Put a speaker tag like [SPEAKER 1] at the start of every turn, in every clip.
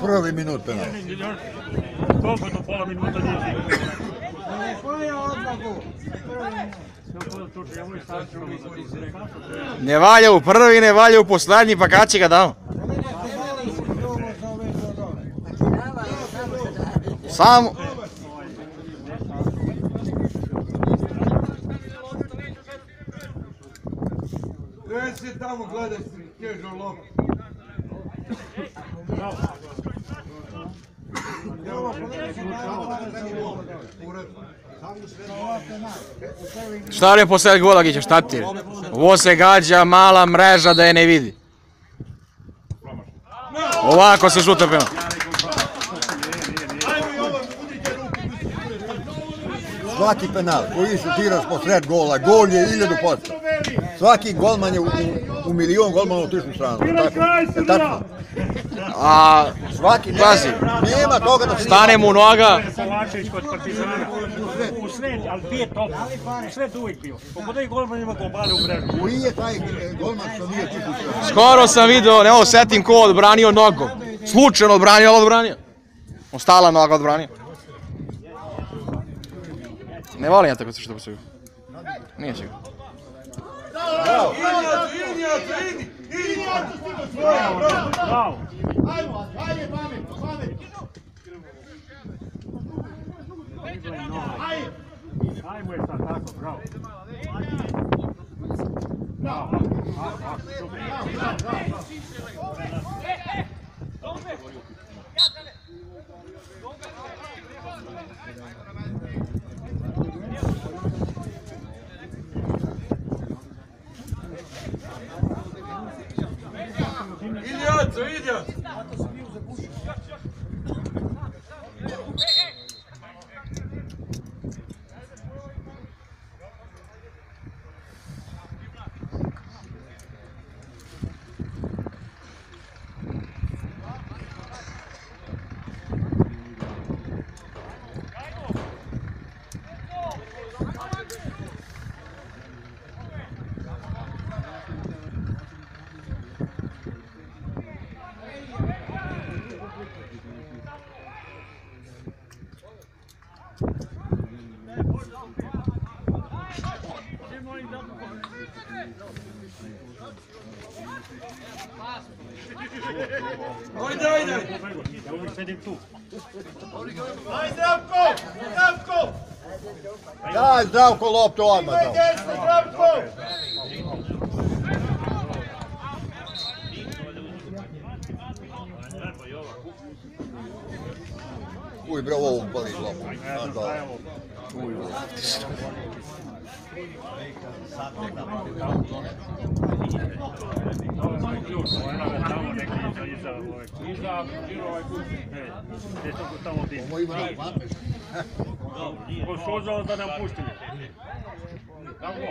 [SPEAKER 1] Prve minute. Koliko
[SPEAKER 2] to pola minuta nije?
[SPEAKER 3] Ne, koju odmagu? Prve minute.
[SPEAKER 4] Ne valja u prvi, ne valja u poslednji, pa kad će ga dao? Samo...
[SPEAKER 5] Gdje se tamo gledaš, kežo lop? Bravo.
[SPEAKER 4] Šta je posled gola Gića, šta ti? Ovo se gađa, mala mreža da je ne vidi. Ovako se žuta penal.
[SPEAKER 1] Ajmo Jovan, udrite ruku,
[SPEAKER 2] Svaki penal koji šutiraš posred gola, gol je iljadu posto. Svaki golman je u, u, u milion golmana u tišnu stranu. Tako, je tačno.
[SPEAKER 4] A
[SPEAKER 2] Svaki,
[SPEAKER 4] Pazi.
[SPEAKER 2] nema toga da se
[SPEAKER 4] stane mu noga,
[SPEAKER 3] Kovačević kod Partizana. U sred, ali bio top. U sred uvijek bio. Pogledaj golman ima globale u mrežu.
[SPEAKER 2] Koji je taj e, golman što nije tišnu stranu?
[SPEAKER 4] skoro sam video, ne ovo setim ko odbranio nogom. Slučajno odbranio, ali odbranio. Ostala noga odbranio. Ne volim ja tako što pasuju. Nije.
[SPEAKER 5] Injac, injac, idi, idi!
[SPEAKER 1] Bravo, bravo,
[SPEAKER 3] Bravo.
[SPEAKER 1] Ajmo, ajde, pamet, pamet. Ajde,
[SPEAKER 3] Ajmo je sad tako, bravo. Bravo. A,
[SPEAKER 1] Sweden!
[SPEAKER 2] Daj zdravko loptu odmah. Uj bre, ovo upali lopu. Uj, Ovo ima
[SPEAKER 3] na Posozao da nam puštili. Tako.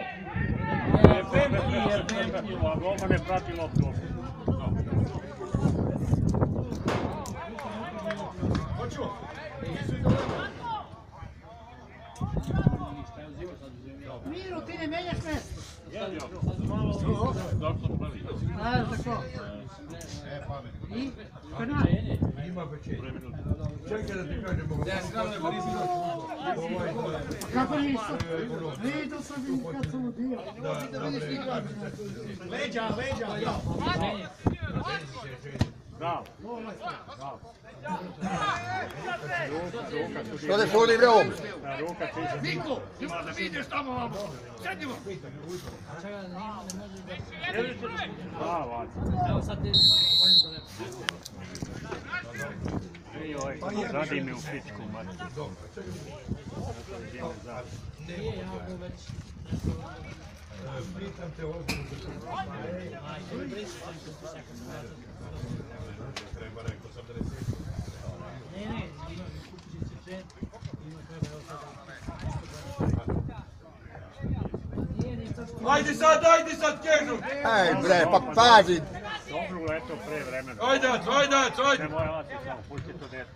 [SPEAKER 3] Erbenki, Erbenki. A goma ne prati loptu. Hoću.
[SPEAKER 6] Miro, ti ne menjaš mesto.
[SPEAKER 3] Dobro,
[SPEAKER 6] tako. E, pamet. I? Kanal.
[SPEAKER 1] nima pe qej.
[SPEAKER 3] Bravo.
[SPEAKER 2] Što ne sudi bre
[SPEAKER 3] ovom?
[SPEAKER 6] Miko, ti možda vidiš tamo vamo. Sedimo.
[SPEAKER 3] Bravo, Evo sad ti... Joj, radi me u pičku, mati.
[SPEAKER 6] Nije jako već. Pitam te ozbiljno.
[SPEAKER 5] Ajde sad, ajde sad, kažem!
[SPEAKER 2] Ej bre, pa pazi.
[SPEAKER 3] Dobro leto pre vremena.
[SPEAKER 5] Ajde, Aco, ajde, Aco, ajde!
[SPEAKER 3] Ne mora lati samo, pusti to dete.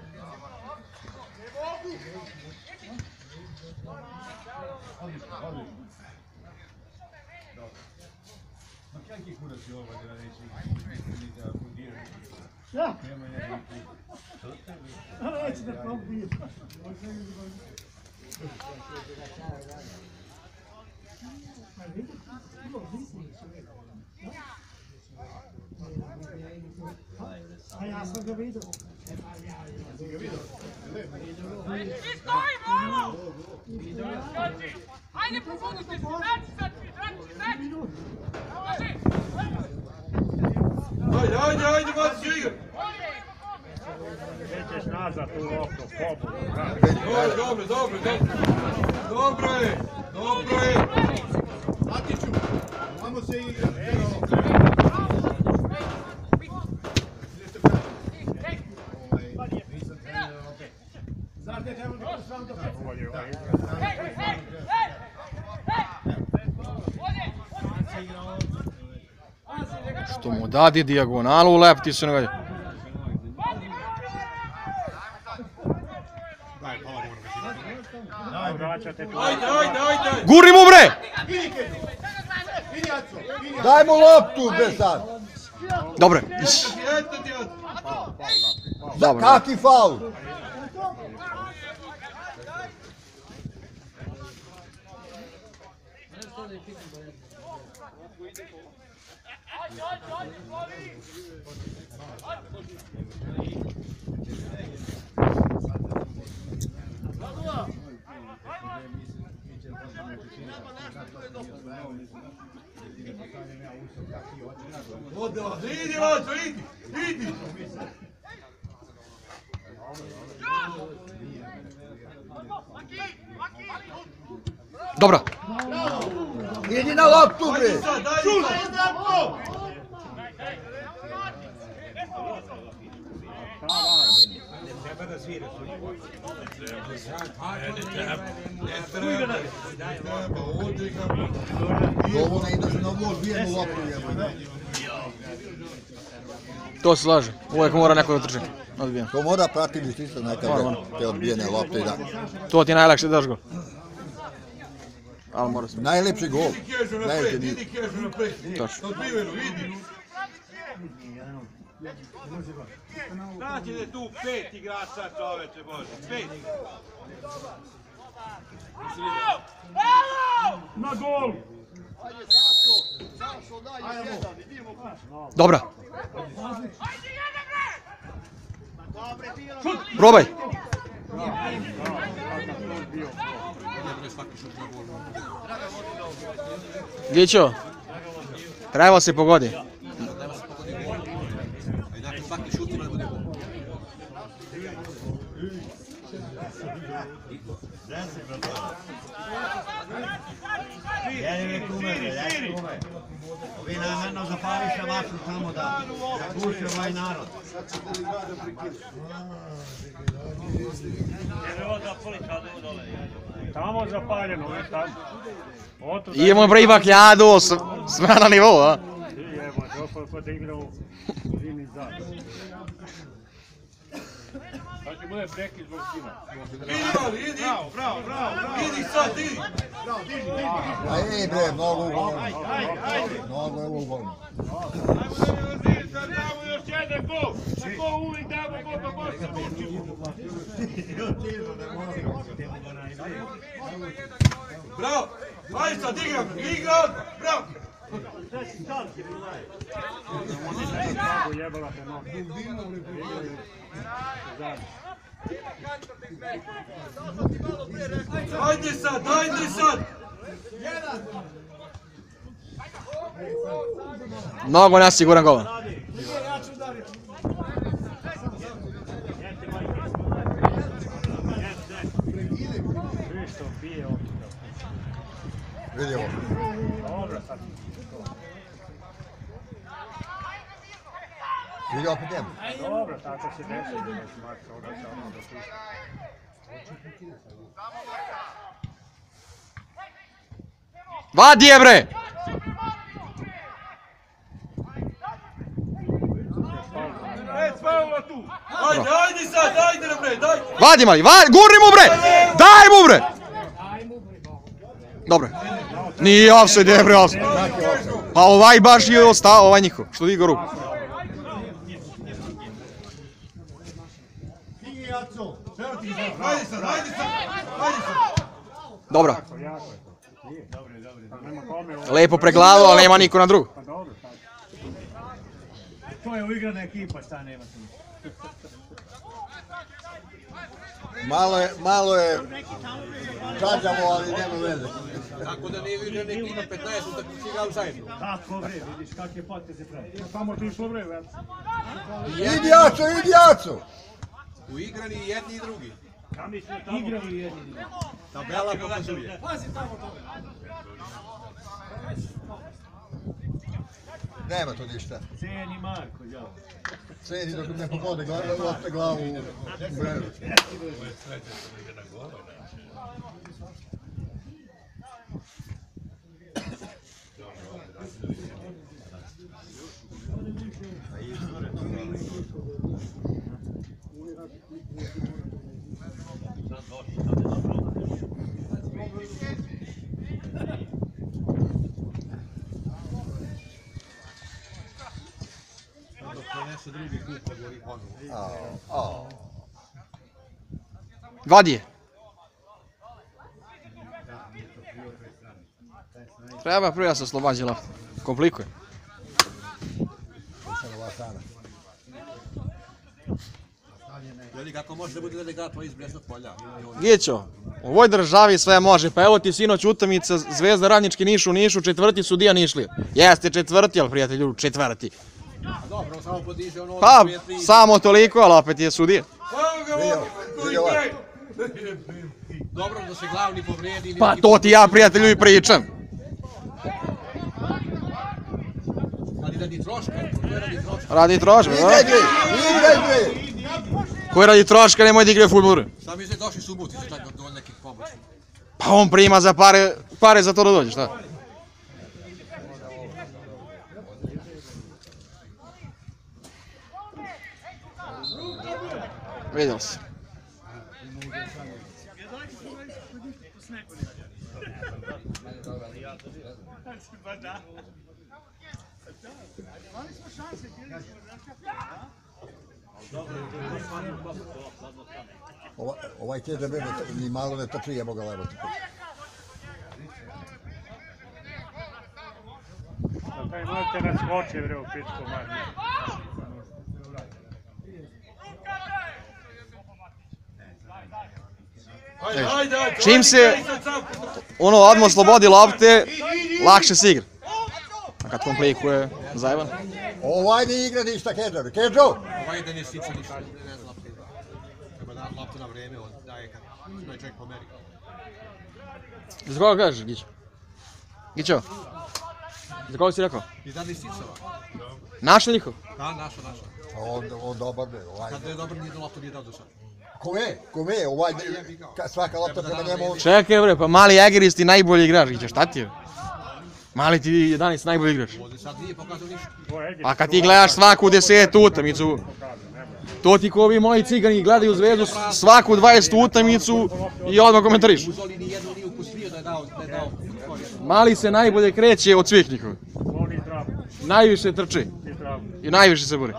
[SPEAKER 6] Ja. Neće da probije. A ja sam ga vidio.
[SPEAKER 7] Ajde, pomogite se, vraći sad, vraći, vraći!
[SPEAKER 5] Ajde, ajde, ajde, Matić, igra!
[SPEAKER 3] Nećeš nazad u loptu,
[SPEAKER 5] dobro, dobro, dobro. Dobro je,
[SPEAKER 1] se!
[SPEAKER 4] Što mu dadi dijagonalu, ulepti se na ga.
[SPEAKER 3] Vraćate tu.
[SPEAKER 5] Ajde, ajde, ajde!
[SPEAKER 4] Gurni mu bre!
[SPEAKER 2] Daj mu loptu bre sad.
[SPEAKER 4] Dobre. Dobro.
[SPEAKER 2] Kaki faul?
[SPEAKER 5] Idi, Aco, idi, idi!
[SPEAKER 4] Dobro.
[SPEAKER 2] Idi na loptu bre.
[SPEAKER 5] Ajde Treba, ode ga.
[SPEAKER 2] Ovo ne ideš na gol, bijemo loptu.
[SPEAKER 4] To se slaže. Uvijek mora neko da trče. Odbijen.
[SPEAKER 2] To mora pratiti isto nekad
[SPEAKER 4] Mora,
[SPEAKER 2] te odbijene lopte i da.
[SPEAKER 4] To ti je najlakše da daš gol. Ali mora se.
[SPEAKER 2] Najlepši gol.
[SPEAKER 5] Kažu napred.
[SPEAKER 4] Točno.
[SPEAKER 5] Odbivenu, idi.
[SPEAKER 8] Znači da je tu pet igrača čoveče Bože, pet.
[SPEAKER 3] Na gol!
[SPEAKER 4] Dobra. Probaj. Gićo. Treba se pogodi.
[SPEAKER 9] Da puše ovaj narod.
[SPEAKER 3] Tamo zapaljeno, ne tamo. Oto
[SPEAKER 4] Idemo bre ipak ljadu, sve na nivou, a?
[SPEAKER 3] Jebo, došlo kod da igra u zimi zad. Će bude prekid zbog zima.
[SPEAKER 5] Idi, Ali, idi. Bravo, bravo, bravo. Idi sad, idi.
[SPEAKER 2] A ej bre, mnogo ugolno. Mnogo je ugolno.
[SPEAKER 8] Sad damo još jedan gol. Ako uvijek damo gol, pa može se mučimo.
[SPEAKER 5] Bravo. Ajde sad, igram, igram. Bravo.
[SPEAKER 3] Kako jebala te nogu.
[SPEAKER 5] Ajde sad, ajde sad.
[SPEAKER 4] Mnogo
[SPEAKER 3] bije ovdje.
[SPEAKER 2] Vidimo.
[SPEAKER 3] Dobro, sad.
[SPEAKER 2] Ili opet nema?
[SPEAKER 3] Dobro, tako se desi, neš Marko, da se ono.
[SPEAKER 4] Vadi je bre!
[SPEAKER 5] Sad, ajde bre!
[SPEAKER 4] Vadi mali, vadi, gurni mu bre! Daj mu bre! Dobro. Nije offside, je bre offside. Znači, pa ovaj baš je ostao, ovaj njihov, što
[SPEAKER 1] vi ga
[SPEAKER 5] ruku. Sad, ajde sad! Ajde sad!
[SPEAKER 4] Dobro. Lepo preglavao, ali nema niko na drugu.
[SPEAKER 3] Pa dobro, sad.
[SPEAKER 1] To je uigrana ekipa, šta nema tu.
[SPEAKER 2] Malo je, malo je čađavo, ali nema veze.
[SPEAKER 5] Tako da nije vidio neki na 15 utakmici igrao zajedno.
[SPEAKER 1] Tako bre, vidiš kakve poteze pravi.
[SPEAKER 3] Samo ti išlo bre, već.
[SPEAKER 2] Idi Jaco, idi Jaco!
[SPEAKER 5] Uigrani jedni i drugi.
[SPEAKER 1] Igrali jedini.
[SPEAKER 5] Tabela pokazuje.
[SPEAKER 2] Nema tu ništa.
[SPEAKER 1] Ceni Marko, ja.
[SPEAKER 2] Ceni dok ne pogode glavu, lopte glavu u mrežu. Ao, ao.
[SPEAKER 4] Vadi je. Treba prvo ja se oslobađa lopta. Komplikuje.
[SPEAKER 5] Veli kako može da bude delegator iz polja.
[SPEAKER 4] Gićo, u ovoj državi sve može, pa evo ti sinoć utakmica Zvezda Radnički Niš u Nišu, četvrti sudija Nišlija. Jeste četvrti, ali prijatelju, četvrti.
[SPEAKER 5] Samo podiže ono...
[SPEAKER 4] Pa, samo toliko, ali opet je
[SPEAKER 2] vidio ovaj.
[SPEAKER 5] Dobro da se glavni povredi.
[SPEAKER 4] Pa to ti ja prijatelju i pričam.
[SPEAKER 5] Ali radi troška, radi troška.
[SPEAKER 4] Radi troška, da? Koji radi troška nemoj da igra futbol. bre.
[SPEAKER 5] Šta mi se došli subuti za čak do nekih pomoći?
[SPEAKER 4] Pa on prima za pare, pare za to da dođe, šta? Vidjeli se.
[SPEAKER 2] Ova, ovaj KDB ne- ni malo ne trči, jebo ga lebo.
[SPEAKER 3] Da taj moj te naskoči bre u pičku manje.
[SPEAKER 5] Ajde, ajde, ajde!
[SPEAKER 4] Čim se- Ono, odmah oslobodi lopte, lakše se igra. A kad komplikuje, zajeban.
[SPEAKER 2] Ovaj ne igra ništa Kedžo. Kedžo!
[SPEAKER 5] Ovaj je sica ništa, ne znam lopte. Treba da loptu na vreme, on daje kad je čovjek pomeri.
[SPEAKER 4] Za koga kažeš, Gićo? Gićo? Za koga si rekao?
[SPEAKER 5] I da li sicava?
[SPEAKER 4] Naš ili njihov?
[SPEAKER 5] Da, naša, naša.
[SPEAKER 2] On, on dobar bre, ovaj.
[SPEAKER 5] Kad je dobar, nijednu loptu nije dao do sada.
[SPEAKER 2] Kome? Kome? Ovaj, ka- svaka lopta prema njemu,
[SPEAKER 4] Čekaj bre, pa mali Egeris ti najbolji igrač, šta ti je? Mali ti 11 najbolji igrač. A kad ti gledaš svaku desetu utakmicu, to ti ko ovi moji cigani gledaju zvezdu svaku 20 utakmicu i odmah komentariš. Mali se najbolje kreće od svih njihovih.
[SPEAKER 3] On i zdrav.
[SPEAKER 4] Najviše trči
[SPEAKER 3] i
[SPEAKER 4] najviše se bori.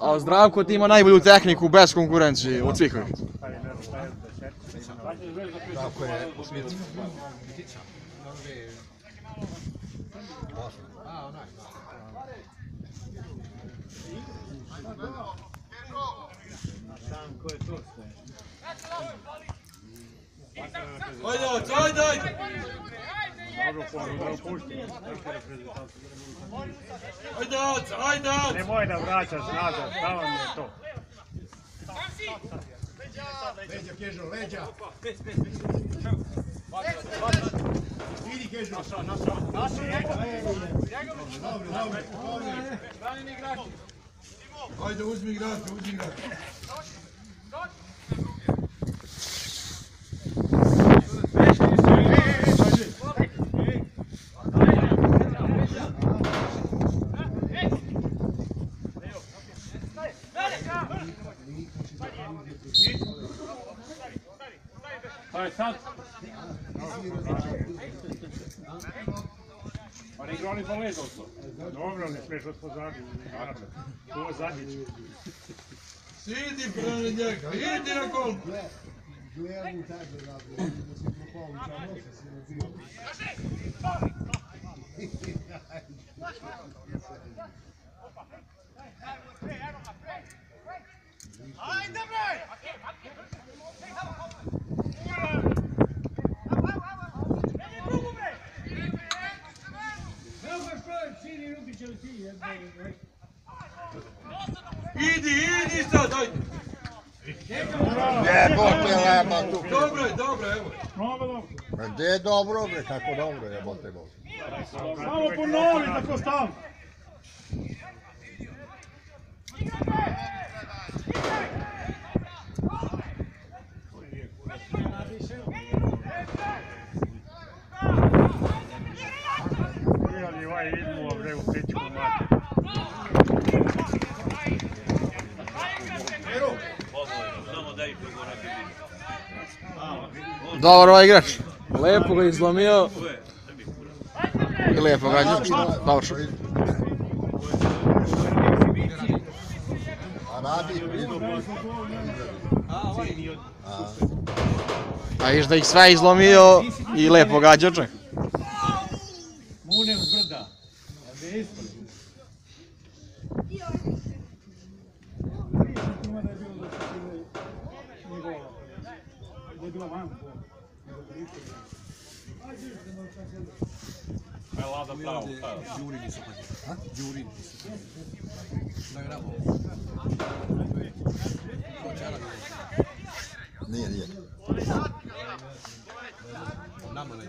[SPEAKER 4] A Zdravko ti ima najbolju tehniku bez konkurencije od svih ovih.
[SPEAKER 3] Šta je
[SPEAKER 5] Ajde, ajde, ajde!
[SPEAKER 3] Dobro, opušti.
[SPEAKER 5] Ajde, ajde, ajde!
[SPEAKER 3] Nemoj da vraćaš nazad, šta vam je to?
[SPEAKER 1] Leđa, Kežo, leđa. Idi Kežo.
[SPEAKER 5] Ajde, uzmi igrača, uzmi igrača.
[SPEAKER 8] Šta Hajde sad. Pa ne igra oni za lezovca.
[SPEAKER 3] Dobro, ne smiješ od pozadnje.
[SPEAKER 8] Ovo zadnje će. Sidi, na.
[SPEAKER 6] Gledam u tebe, da se propao, nosa se ne bio. Opa, ajmo pre, ajmo ga.
[SPEAKER 7] Ajde bre!
[SPEAKER 8] Idi, idi sad, ajde.
[SPEAKER 2] Jebote leba tu.
[SPEAKER 8] Dobro je, dobro, evo.
[SPEAKER 2] Ma Gdje je dobro bre, kako dobro jebote bol.
[SPEAKER 3] Samo ponovi tako stav. Ali ovaj idemo bre u pičku mati.
[SPEAKER 4] Dobar ovaj igrač. Lepo ga izlomio. I lepo gađa. Dobro što.
[SPEAKER 2] A
[SPEAKER 4] viš da ih sve izlomio i lepo gađa čak.
[SPEAKER 9] Munem zbrda. Da je Vai
[SPEAKER 6] lá da prova. Giuri nisso aqui. Giuri nisso. Da
[SPEAKER 5] gravo.
[SPEAKER 2] Nije, nije.
[SPEAKER 5] Nama ne